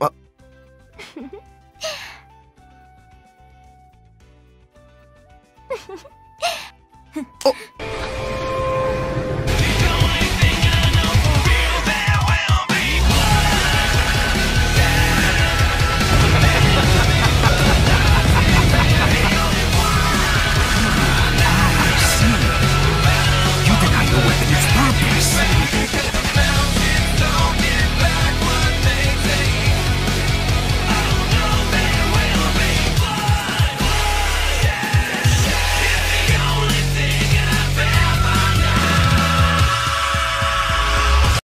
あ。お